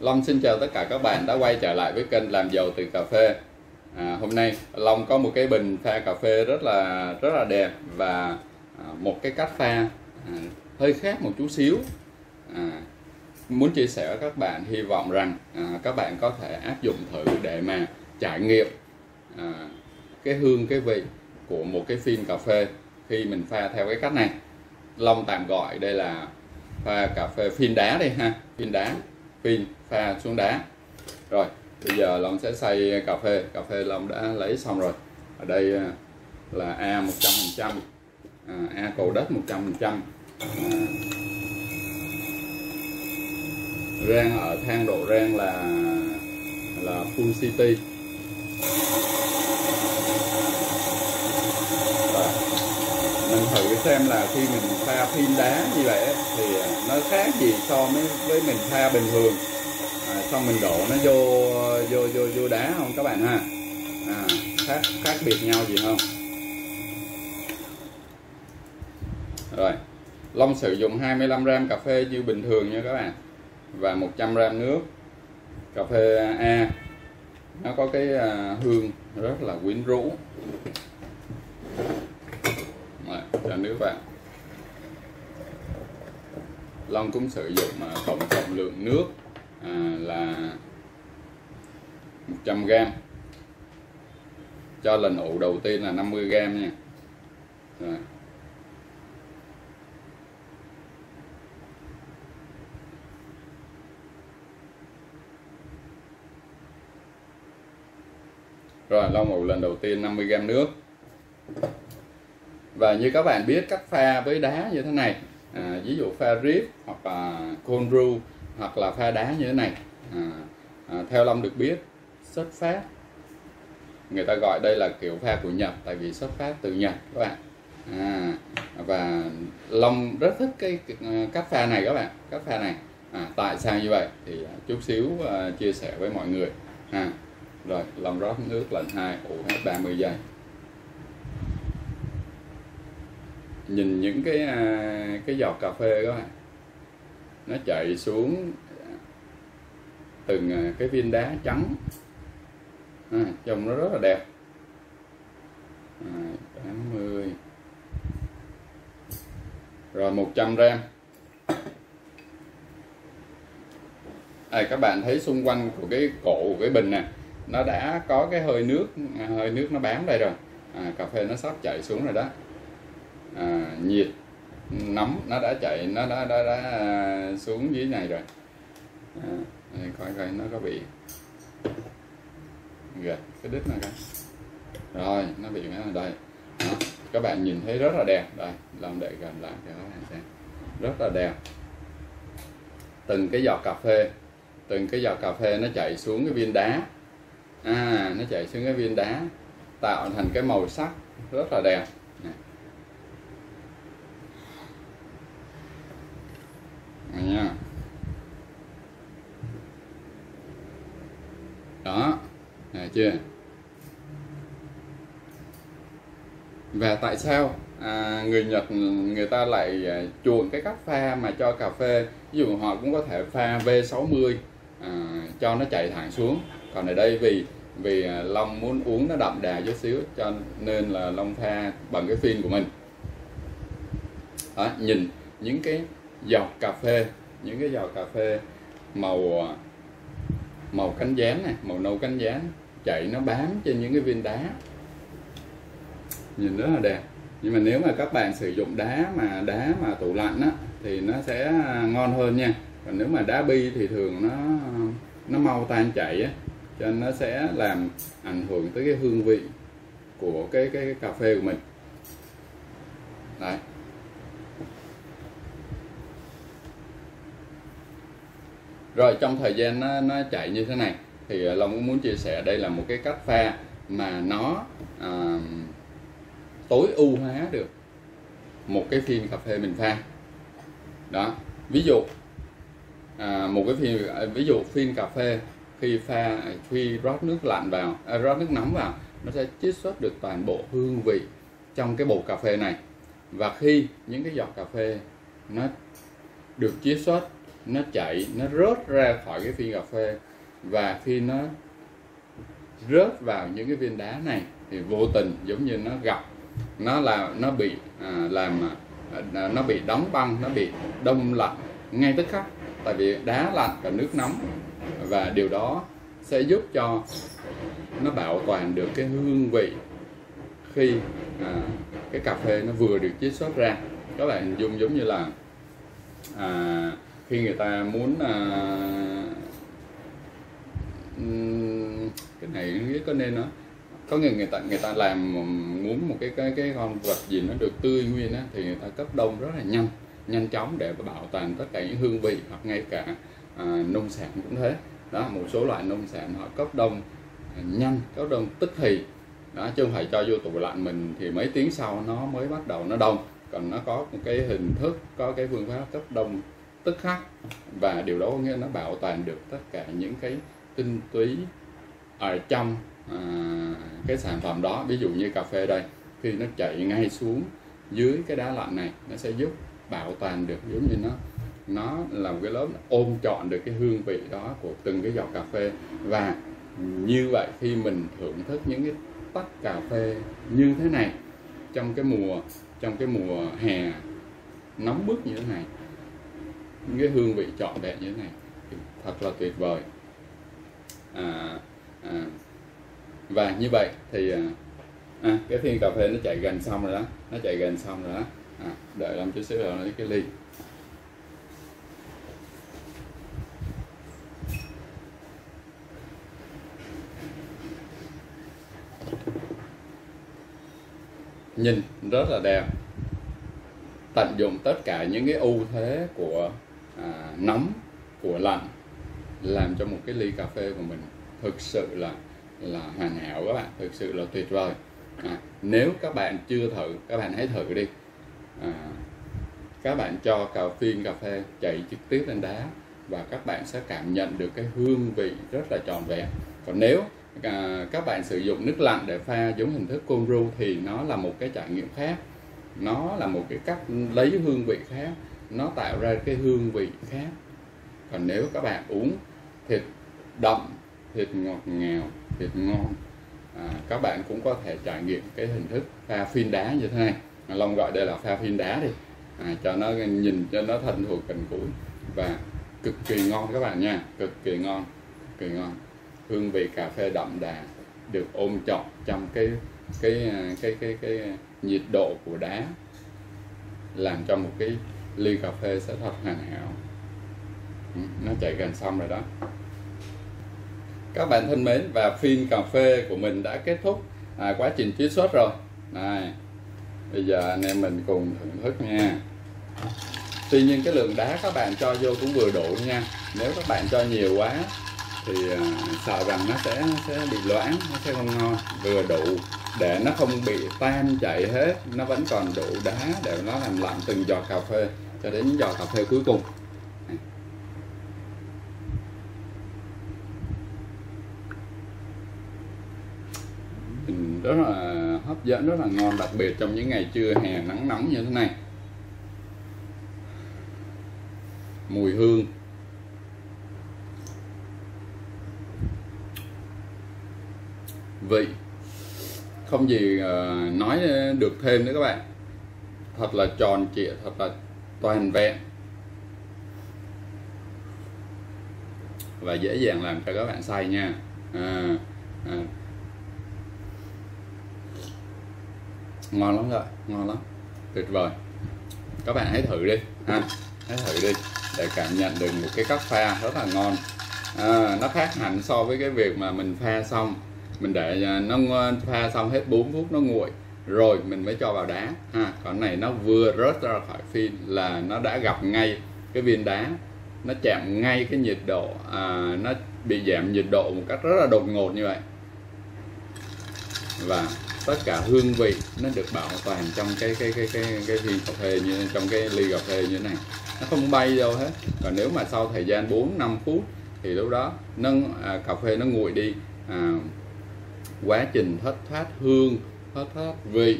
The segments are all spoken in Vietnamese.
Long xin chào tất cả các bạn đã quay trở lại với kênh làm giàu từ cà phê. À, hôm nay Long có một cái bình pha cà phê rất là rất là đẹp và à, một cái cách pha à, hơi khác một chút xíu. À, muốn chia sẻ với các bạn hy vọng rằng à, các bạn có thể áp dụng thử để mà trải nghiệm à, cái hương cái vị của một cái phin cà phê khi mình pha theo cái cách này. Long tạm gọi đây là pha cà phê phin đá đây ha, phin đá phin pha xuống đá. Rồi bây giờ long sẽ xay cà phê cà phê long đã lấy xong rồi. Ở đây à, là a 100 phần trăm à, a cầu đất 100 phần trăm. Rang ở thang độ rang là là full city rồi mình thử xem là khi mình pha phin đá như vậy thì à, nó khác gì so với với mình pha bình thường. À, xong mình đổ nó vô vô vô vô đá không các bạn ha? À, khác khác biệt nhau gì không? Rồi Long sử dụng 25 gram cà phê như bình thường nha các bạn và 100 gram nước. Cà phê A nó có cái à, hương rất là quyến rũ rồi, cho nước vào Long cũng sử dụng à, tổng trọng lượng nước à, là 100 g cho lần ủ đầu tiên là 50 g nha. Rồi. Rồi Long ủ lần đầu tiên 50g nước. Và như các bạn biết cách pha với đá như thế này à, Ví dụ pha rip hoặc là cold brew hoặc là pha đá như thế này à, à, theo long được biết xuất phát người ta gọi đây là kiểu pha của nhật tại vì xuất phát từ nhật các bạn. À, và long rất thích cái, cái à, cách pha này các bạn cách pha này. À, tại sao như vậy? Thì à, chút xíu uh, chia sẻ với mọi người. À, rồi long rót nước lần hai ủ hết 30 giây. Nhìn những cái à, cái giọt cà phê các bạn nó chạy xuống từng à, cái viên đá trắng. À, trông nó rất là đẹp. À, 80 rồi 100 gram. À, các bạn thấy xung quanh của cái cổ của cái bình nè nó đã có cái hơi nước à, hơi nước nó bám đây rồi. À, cà phê nó sắp chảy xuống rồi đó à, nhiệt nóng nó đã chạy nó đã, đã, đã, à, xuống dưới này rồi. À, đây, coi coi nó có bị gạch cái đít này coi rồi nó bị ở đây. Đó. các bạn nhìn thấy rất là đẹp. Đây làm để gần lại cho các bạn xem. Rất là đẹp. Từng cái giọt cà phê từng cái giọt cà phê nó chạy xuống cái viên đá. À nó chạy xuống cái viên đá tạo thành cái màu sắc rất là đẹp nha đó. À, chưa? Và tại sao à, người Nhật người ta lại à, chuộng cái cách pha mà cho cà phê? Ví dụ họ cũng có thể pha V60 à, cho nó chạy thẳng xuống. Còn ở đây vì vì à, Long muốn uống nó đậm đà chút xíu cho nên là Long pha bằng cái phin của mình. Đó, nhìn những cái giọt cà phê những cái giọt cà phê màu à, màu cánh gián này màu nâu cánh gián, chạy nó bám trên những cái viên đá. Nhìn rất là đẹp. Nhưng mà nếu mà các bạn sử dụng đá mà đá mà tủ lạnh á, thì nó sẽ à, ngon hơn nha. Còn nếu mà đá bi thì thường nó nó mau tan chảy á, cho nên nó sẽ làm ảnh hưởng tới cái hương vị của cái cái cà phê của mình. Đấy. Rồi trong thời gian nó, nó chạy như thế này thì à, long cũng muốn chia sẻ đây là một cái cách pha mà nó à, tối ưu hóa được một cái phim cà phê mình pha. Đó ví dụ à, một cái phim à, ví dụ phim cà phê khi pha à, khi rót nước lạnh vào à, rót nước nóng vào nó sẽ chiết xuất được toàn bộ hương vị trong cái bột cà phê này. Và khi những cái giọt cà phê nó được chiết xuất nó chảy nó rớt ra khỏi cái viên cà phê. Và khi nó rớt vào những cái viên đá này thì vô tình giống như nó gặp nó là nó bị à, làm à, nó bị đóng băng nó bị đông lạnh ngay tức khắc. Tại vì đá lạnh và nước nóng. Và điều đó sẽ giúp cho nó bảo toàn được cái hương vị khi à, cái cà phê nó vừa được chiết xuất ra. Các bạn hình dung giống như là à, khi người ta muốn à, cái này biết có nên nó có người người ta người ta làm muốn một cái cái cái con vật gì nó được tươi nguyên á thì người ta cấp đông rất là nhanh nhanh chóng để bảo toàn tất cả những hương vị hoặc ngay cả à, nông sản cũng thế. Đó một số loại nông sản họ cấp đông à, nhanh cấp đông tức thì. Đó chứ không phải cho vô tủ lạnh mình thì mấy tiếng sau nó mới bắt đầu nó đông. Còn nó có một cái hình thức có cái phương pháp cấp đông tức khắc và điều đó có nghĩa nó bảo toàn được tất cả những cái tinh túy ở trong à, cái sản phẩm đó. Ví dụ như cà phê đây khi nó chạy ngay xuống dưới cái đá lạnh này nó sẽ giúp bảo toàn được giống như nó nó là một cái lớp ôm trọn được cái hương vị đó của từng cái giọt cà phê. Và như vậy khi mình thưởng thức những cái tách cà phê như thế này trong cái mùa trong cái mùa hè nóng bức như thế này những cái hương vị trọn vẹn như thế này thật là tuyệt vời. À, à, và như vậy thì à, à, cái thiên cà phê nó chạy gần xong rồi đó nó chạy gần xong rồi đó. À, đợi làm chút xíu rồi lấy cái ly. Nhìn rất là đẹp. Tận dụng tất cả những cái ưu thế của à, nóng của lạnh làm cho một cái ly cà phê của mình thực sự là là hoàn hảo các bạn thực sự là tuyệt vời. À, nếu các bạn chưa thử các bạn hãy thử đi. À, các bạn cho cà phê cà phê chạy trực tiếp lên đá và các bạn sẽ cảm nhận được cái hương vị rất là tròn vẹn. Còn nếu à, các bạn sử dụng nước lạnh để pha giống hình thức cold brew thì nó là một cái trải nghiệm khác. Nó là một cái cách lấy hương vị khác nó tạo ra cái hương vị khác. Còn nếu các bạn uống thịt đậm thịt ngọt ngào thịt ngon à, các bạn cũng có thể trải nghiệm cái hình thức pha phin đá như thế này. Long gọi đây là pha phin đá đi. À, cho nó nhìn cho nó thân thuộc gần gũi và cực kỳ ngon các bạn nha. Cực kỳ ngon cực kỳ ngon. Hương vị cà phê đậm đà được ôm trọn trong cái cái cái cái cái, cái nhiệt độ của đá làm cho một cái ly cà phê sẽ thật hoàn hảo. Ừ, nó chạy gần xong rồi đó. Các bạn thân mến và phim cà phê của mình đã kết thúc. À, quá trình chiết xuất rồi. Này bây giờ anh em mình cùng thưởng thức nha. Tuy nhiên cái lượng đá các bạn cho vô cũng vừa đủ nha. Nếu các bạn cho nhiều quá thì à, sợ rằng nó sẽ sẽ bị loãng nó sẽ không ngon. Vừa đủ để nó không bị tan chảy hết, nó vẫn còn đủ đá để nó làm lạnh từng giọt cà phê, cho đến những giọt cà phê cuối cùng. Rất là hấp dẫn, rất là ngon, đặc biệt trong những ngày trưa hè nắng nóng như thế này. Mùi hương. Vị không gì ờ, nói được thêm nữa các bạn. Thật là tròn trịa thật là toàn vẹn. Và dễ dàng làm cho các bạn say nha. À, à. ngon lắm rồi ngon lắm. Tuyệt vời. Các bạn hãy thử đi ha. Hãy thử đi để cảm nhận được một cái cách pha rất là ngon. À, nó khác hẳn so với cái việc mà mình pha xong mình để à, nó pha xong hết 4 phút nó nguội rồi mình mới cho vào đá. Ha còn này nó vừa rớt ra khỏi phin là nó đã gặp ngay cái viên đá. Nó chạm ngay cái nhiệt độ à, nó bị giảm nhiệt độ một cách rất là đột ngột như vậy. Và tất cả hương vị nó được bảo toàn trong cái cái cái cái cái viên cà phê như trong cái ly cà phê như thế này. Nó không bay đâu hết. Và nếu mà sau thời gian 4 5 phút thì lúc đó nó à, cà phê nó nguội đi à, quá trình thất thoát hương thất thoát vị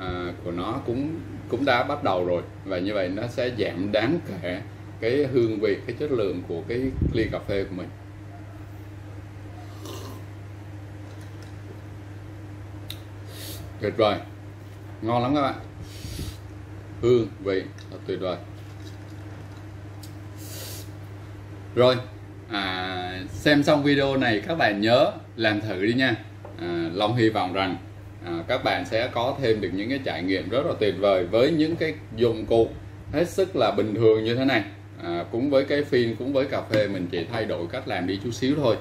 à, của nó cũng cũng đã bắt đầu rồi. Và như vậy nó sẽ giảm đáng kể cái hương vị cái chất lượng của cái ly cà phê của mình. Tuyệt vời. Ngon lắm các bạn. Hương vị thật tuyệt vời. Rồi à, xem xong video này các bạn nhớ làm thử đi nha à, Long hy vọng rằng à, các bạn sẽ có thêm được những cái trải nghiệm rất là tuyệt vời với những cái dụng cụ hết sức là bình thường như thế này à, cũng với cái phin cũng với cà phê mình chỉ thay đổi cách làm đi chút xíu thôi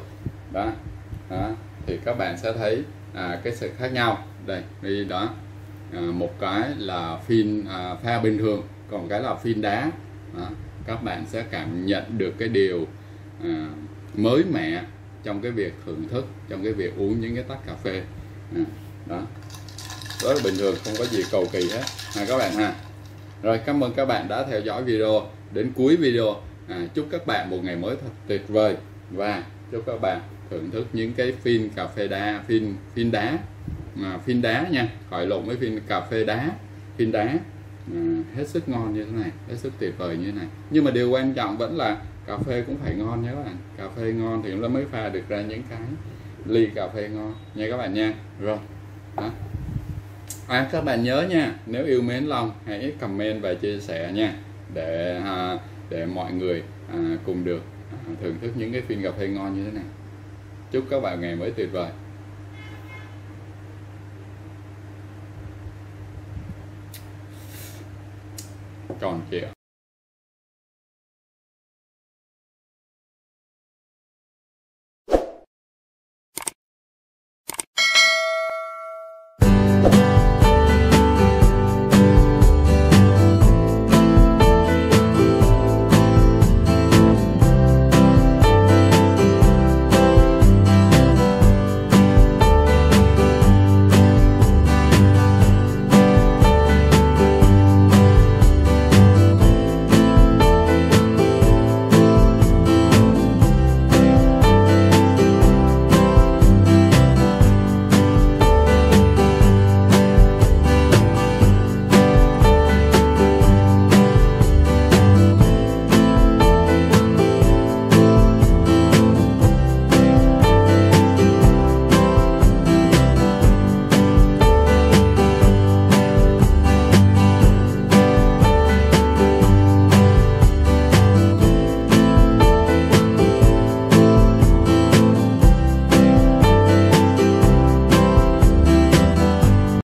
đó, đó. thì các bạn sẽ thấy à, cái sự khác nhau đây đi đó à, một cái là phin à, pha bình thường còn cái là phin đá đó. các bạn sẽ cảm nhận được cái điều à, mới mẻ trong cái việc thưởng thức trong cái việc uống những cái tách cà phê. À, đó. Đó là bình thường không có gì cầu kỳ hết. Ha các bạn ha. Rồi cảm ơn các bạn đã theo dõi video đến cuối video. À, chúc các bạn một ngày mới thật tuyệt vời. Và chúc các bạn thưởng thức những cái phin cà phê đá phin phin đá. Mà phin đá nha. Khỏi lộn với phin cà phê đá. Phin đá. À, hết sức ngon như thế này hết sức tuyệt vời như thế này. Nhưng mà điều quan trọng vẫn là cà phê cũng phải ngon nhé các bạn. Cà phê ngon thì nó mới pha được ra những cái ly cà phê ngon. Nha các bạn nha. Rồi. Đó. À, các bạn nhớ nha nếu yêu mến lòng hãy comment và chia sẻ nha để à, để mọi người à, cùng được à, thưởng thức những cái phiên cà phê ngon như thế này. Chúc các bạn ngày mới tuyệt vời. Còn chịu